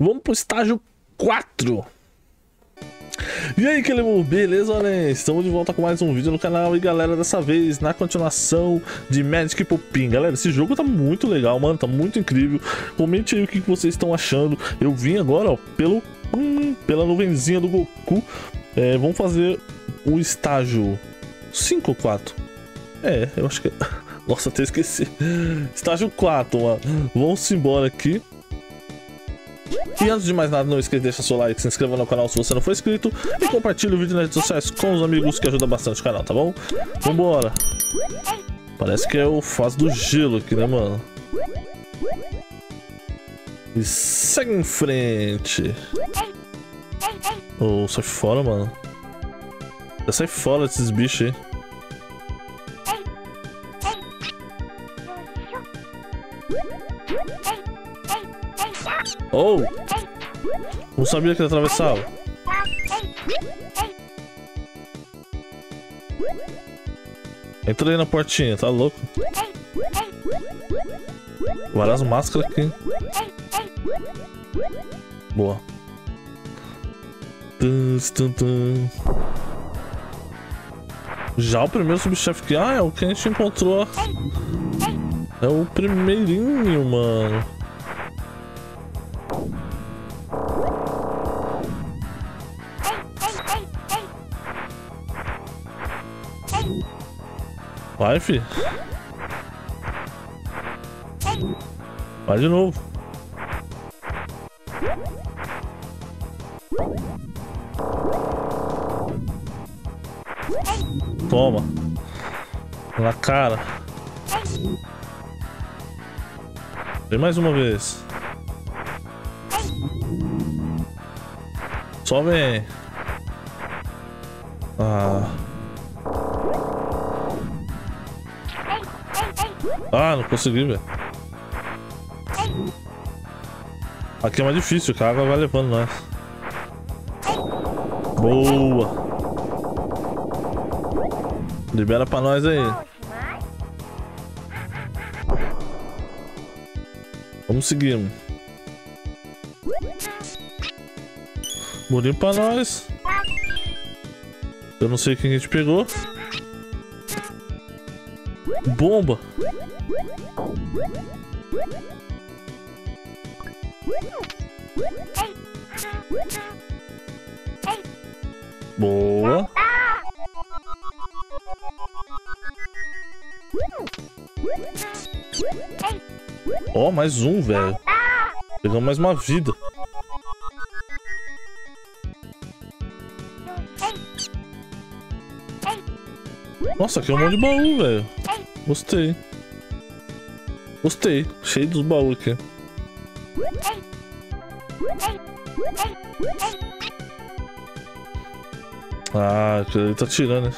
Vamos pro estágio 4. E aí, Kelemon, beleza, olha Estamos de volta com mais um vídeo no canal e galera, dessa vez na continuação de Magic Popin. Galera, esse jogo tá muito legal, mano, tá muito incrível. Comente aí o que vocês estão achando. Eu vim agora, ó, pelo, hum, pela nuvenzinha do Goku. É, vamos fazer o estágio 5 ou 4? É, eu acho que... Nossa, até esqueci. Estágio 4, mano. Vamos embora aqui. E antes de mais nada, não esqueça de deixar seu like, se inscreva no canal se você não for inscrito e compartilhe o vídeo nas redes sociais com os amigos que ajuda bastante o canal, tá bom? Vambora! Parece que é o fase do gelo aqui, né, mano? E segue em frente. Oh, sai fora, mano. Já sai fora desses bichos aí. Oh! Não sabia que ele atravessava. Entra aí na portinha, tá louco? Várias máscaras aqui. Boa. Já o primeiro subchefe que... Ah, é o que a gente encontrou. É o primeirinho, mano. Vai, fi. Vai de novo. Toma. Na cara. Vem mais uma vez. Só vem. Ah. Ah, não consegui, velho. Aqui é mais difícil, que a água vai levando nós. Boa. Libera pra nós aí. Vamos seguir. Murinho pra nós. Eu não sei quem a gente pegou. Bomba. Boa. Ó, oh, mais um, velho. Pegamos mais uma vida. Nossa, aqui é um monte de baú, velho. Gostei. Gostei. Cheio dos baús aqui. Ah, ele tá tirando.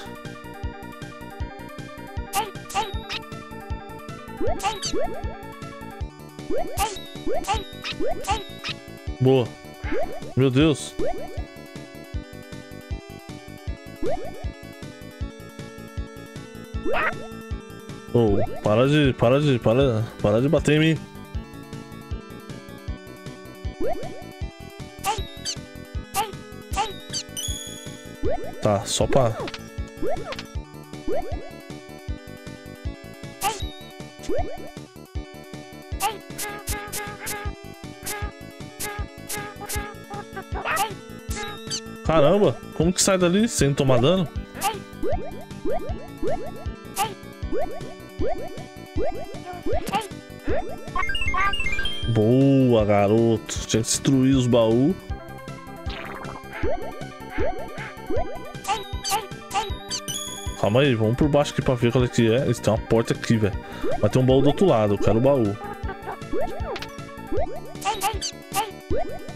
Boa. Meu Deus. Oh, para de, para de, para, para de bater em mim. Tá, só pra... Caramba, como que sai dali sem tomar dano? Boa, garoto. Tinha que destruir os baús. Calma aí, vamos por baixo aqui pra ver qual é que é. Tem uma porta aqui, velho. Vai ter um baú do outro lado, eu quero o baú.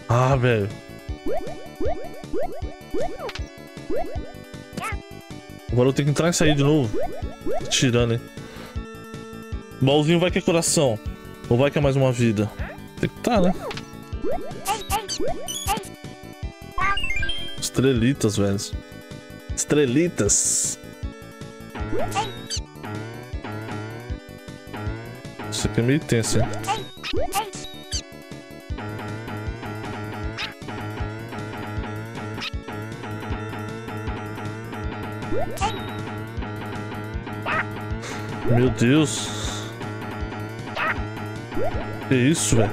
Ah, velho. Agora eu tenho que entrar e sair de novo. Tirando, hein. Baúzinho vai que é coração. Ou vai que é mais uma vida? Tem que tá, né? Estrelitas, velho. Estrelitas. Isso aqui é meio tenso, hein? Meu Deus. Que isso, velho?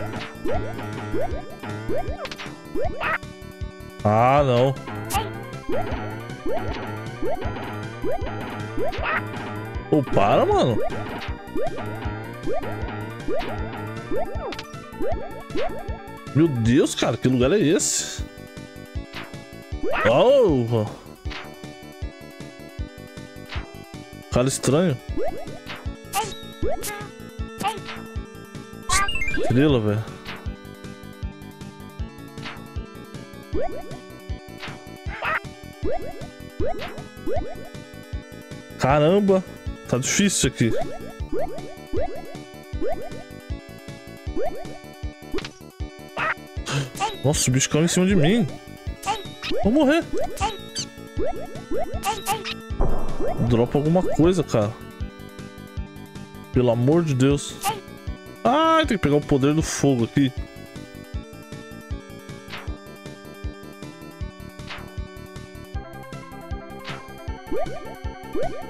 Ah, não. Pô, para, mano. Meu Deus, cara, que lugar é esse? Oh! Cara estranho. Estrela, velho. Caramba, tá difícil aqui. Nossa, o bicho caiu em cima de mim. Vou morrer. Dropa alguma coisa, cara. Pelo amor de Deus. Ah, tem que pegar o poder do fogo aqui.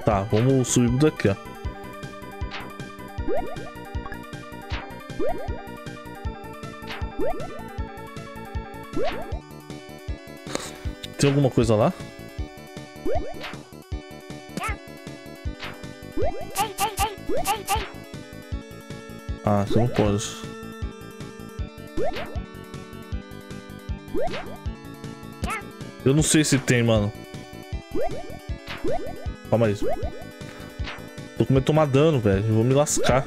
Tá, vamos subir daqui, ó. Tem alguma coisa lá? Ah, você não pode. Eu não sei se tem, mano. Calma aí. Tô com medo de tomar dano, velho. Vou me lascar.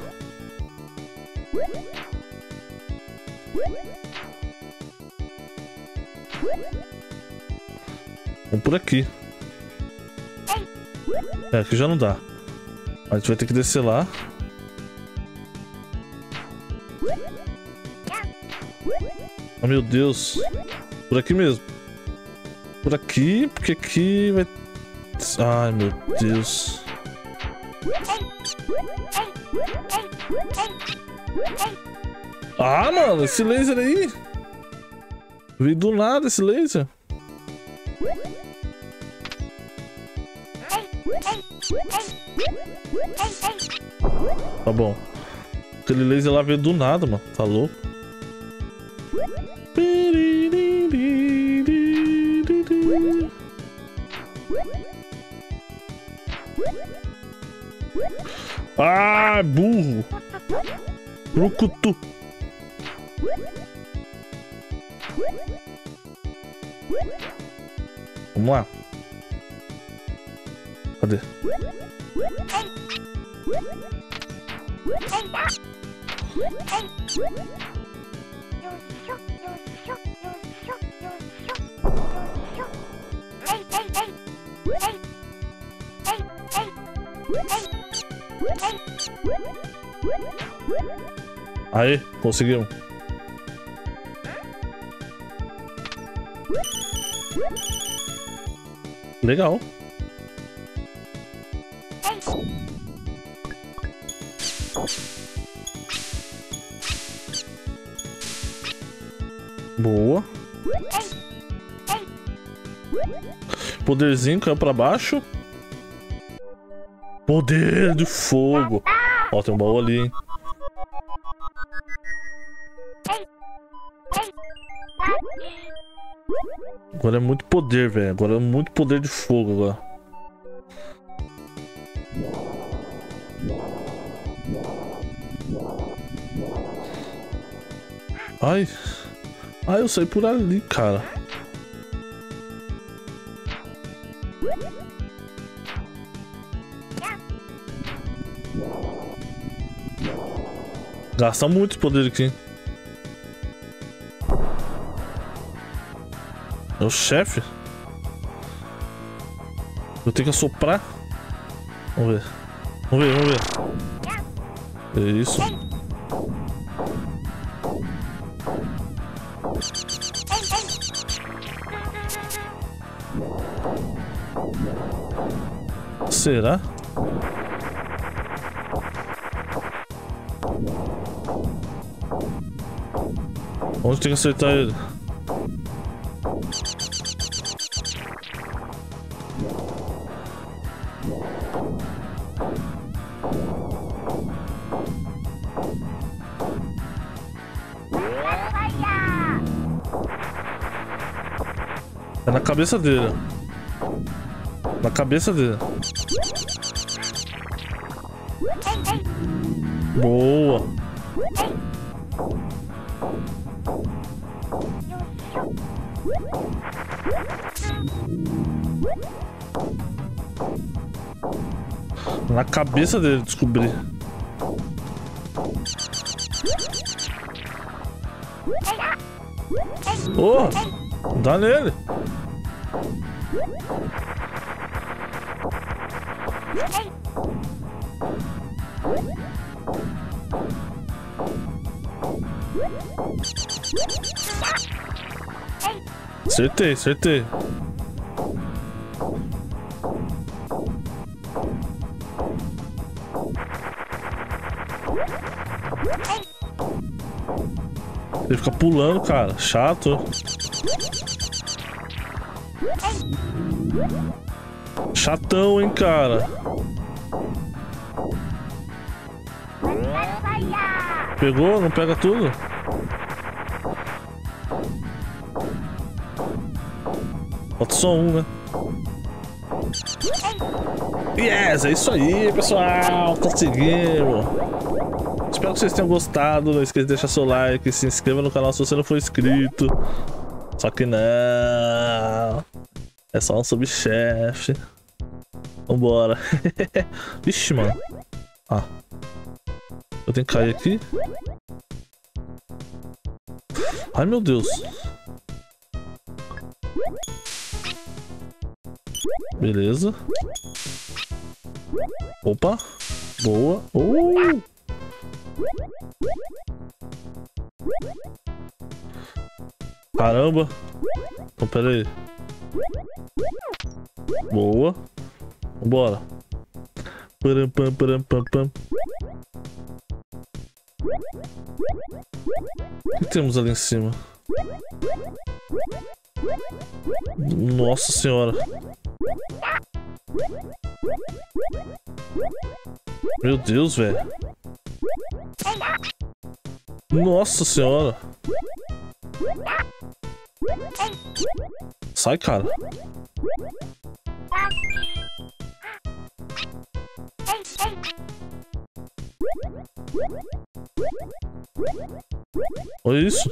Vamos por aqui. É, aqui já não dá. A gente vai ter que descer lá. Oh, meu Deus. Por aqui mesmo. Por aqui, porque aqui vai... Ai, meu Deus. Ah, mano, esse laser aí. Veio do nada esse laser. Tá bom. Aquele laser lá veio do nada, mano. Tá louco? Ah, burro! Brucutu! Vamos lá. Cadê? Aí, conseguimos. Legal. Boa. Poderzinho caiu pra baixo. Poder de fogo. Ó, tem um baú ali, hein. Agora é muito poder, velho. Agora é muito poder de fogo agora. Ai. Ai, eu saí por ali, cara. Gasta muito poder aqui. É o chefe? Eu tenho que assoprar? Vamos ver. Vamos ver, vamos ver. É isso. Será? Onde tem que acertar ele? É na cabeça dele. Na cabeça dele. Boa. Na cabeça dele descobri. Oh, dá nele. Acertei, acertei. Ele fica pulando, cara. Chato. Chatão, hein, cara. Pegou? Não pega tudo? Só um, né? Yes, é isso aí, pessoal. Conseguimos. Espero que vocês tenham gostado. Não esqueça de deixar seu like, se inscreva no canal se você não for inscrito. Só que não. É só um subchefe. Vambora. Vixe, mano. Ah. Eu tenho que cair aqui. Ai, meu Deus. Beleza. Opa. Boa. Uh! Caramba. Então, pera aí. Boa. Vambora. Param, pam, param, pam, pam. O que temos ali em cima? Nossa senhora. Meu Deus, velho. Nossa senhora. Sai, cara. Olha isso.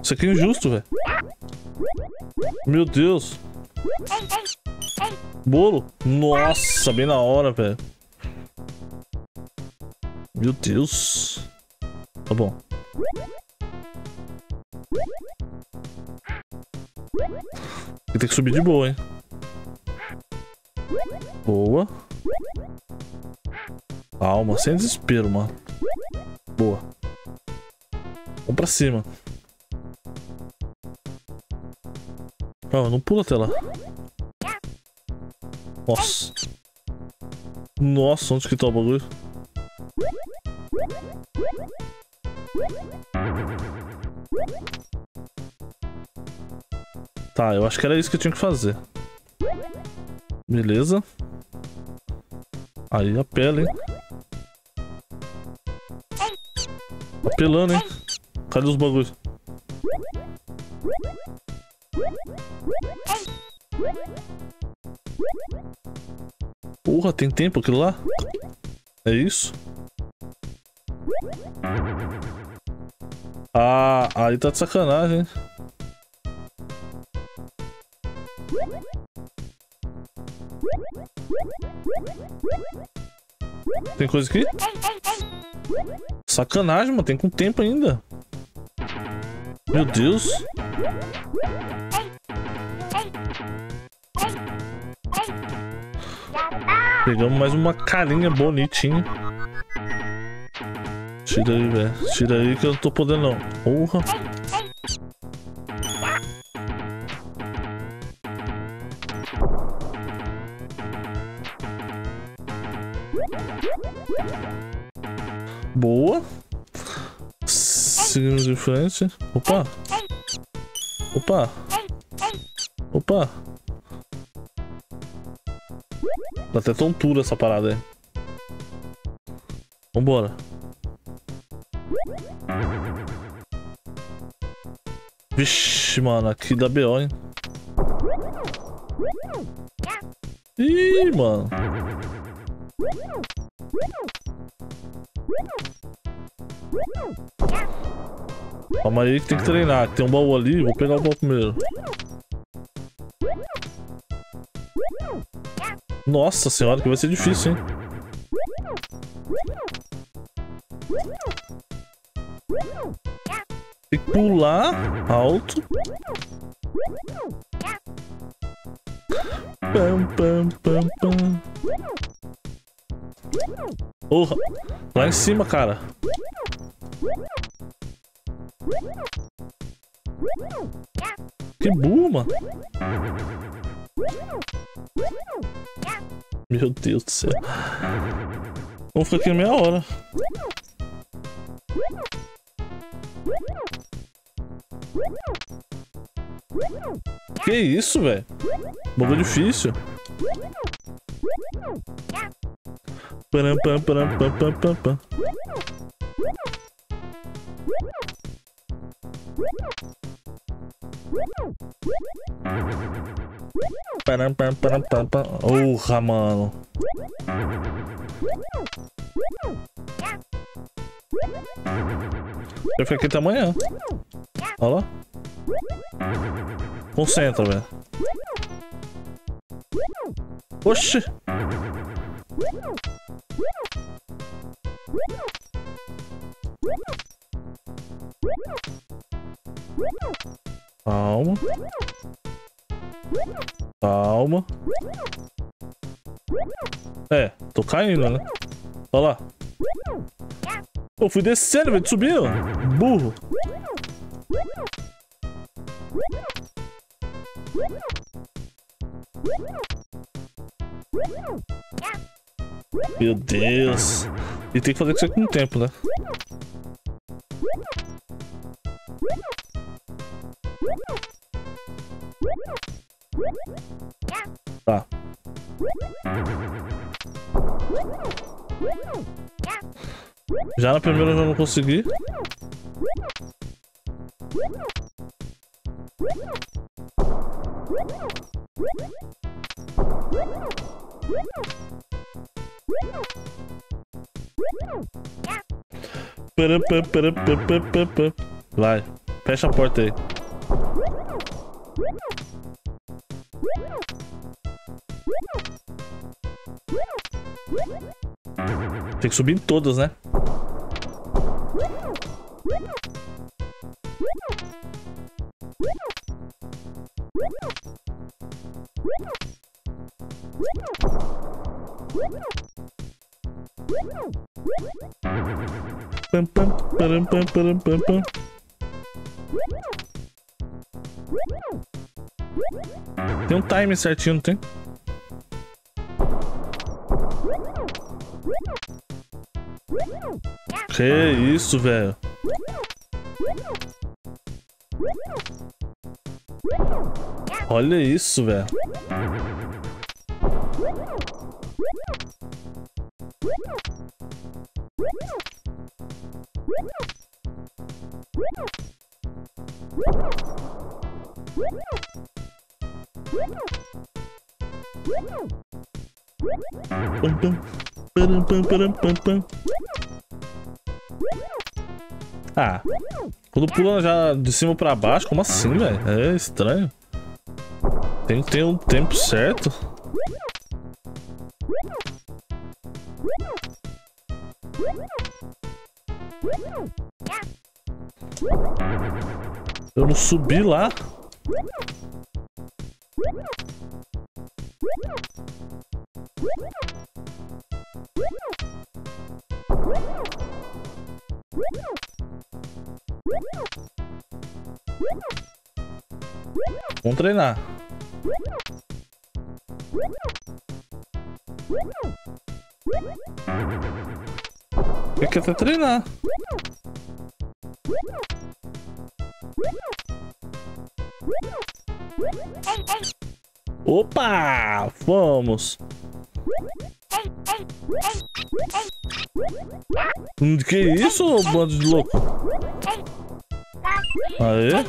Isso aqui é injusto, velho. Meu Deus. Bolo. Nossa, bem na hora, velho. Meu Deus. Tá bom. Tem que subir de boa, hein? Boa. Calma, sem desespero, mano. Boa. Vamos pra cima. Calma, não pula até lá. Nossa. Nossa, onde que tá o bagulho? Tá, eu acho que era isso que eu tinha que fazer. Beleza. Aí apela, hein? Apelando, hein? Cadê os bagulhos? Porra, tem tempo aquilo lá? É isso? Ah, aí tá de sacanagem? Tem coisa aqui? Sacanagem, mano. Tem com tempo ainda. Meu Deus. Pegamos mais uma carinha bonitinha. Tira aí, velho. Tira aí que eu não tô podendo não. Porra. Boa. Seguimos em frente. Opa. Opa. Opa. Dá até tontura essa parada aí. Vambora. Vixe, mano, aqui dá BO, hein? Ih, mano. Calma aí que tem que treinar. Tem um baú ali, vou pegar o baú primeiro. Nossa senhora, que vai ser difícil, hein? Tem que pular alto. Pam, pam, pam, pam. Porra! Lá em cima, cara. Que burro, mano. Meu Deus do céu. Vamos ficar aqui meia hora. Que isso, velho? Bagulho difícil. Param, pam, param, pam, pam, pam, pam. Porra, mano. Vai ficar aqui até amanhã. Olha lá. Concentra, velho. Oxi! Calma. Calma. É, tô caindo, né? Olha lá. Eu fui descendo, velho, subindo. Burro. Meu Deus. E tem que fazer isso com o tempo, né? Tá. Já na primeira eu já não consegui. Vai, fecha a porta aí. Que subir em todas, né? Pam, pam, param, pam, param, pam, pam. Tem um time certinho, não tem? Que isso, velho? Olha isso, velho. Pam, pam, param, pam, param, pam, pam. Ah, quando pula já de cima pra baixo, como assim, velho? É estranho. Tem que ter um tempo certo. Eu não subi lá. Vamos treinar. Tem que até treinar. Opa! Vamos! Que isso, bando de louco? Aê?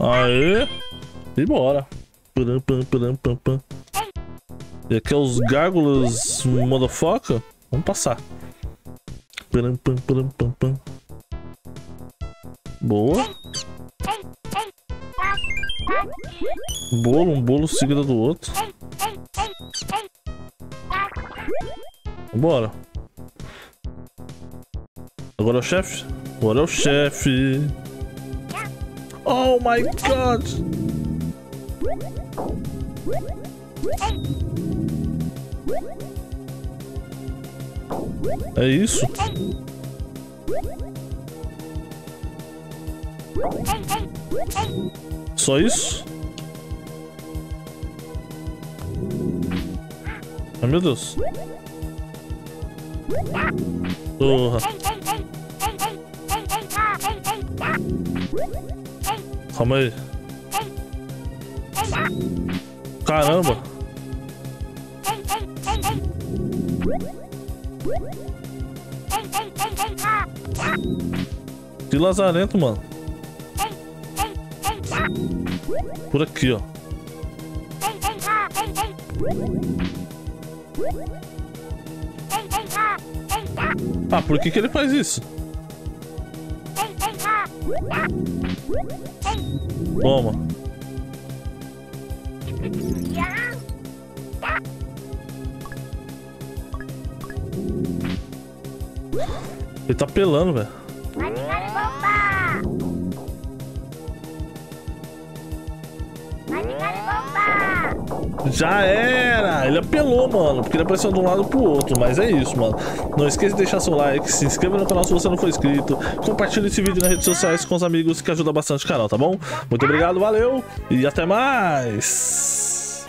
Aê. E bora. Pam, pam, pam, pam, pam. E aqui é os gárgulas motherfucker. Vamos passar. Pam, pam, pam, pam, pam. Boa. Bolo, um bolo seguido do outro. Bora. Agora é o chefe? Agora é o chefe. Oh my god! É isso? Só isso? Ai meu Deus. Porra. Calma aí. Caramba. Que lazarento, mano. Por aqui, ó. Ah, por que que ele faz isso? Toma. Ele tá pelando, velho. Já era! Ele apelou, mano, porque ele apareceu de um lado pro outro, mas é isso, mano. Não esqueça de deixar seu like, se inscreva no canal se você não for inscrito, compartilhe esse vídeo nas redes sociais com os amigos que ajuda bastante o canal, tá bom? Muito obrigado, valeu e até mais!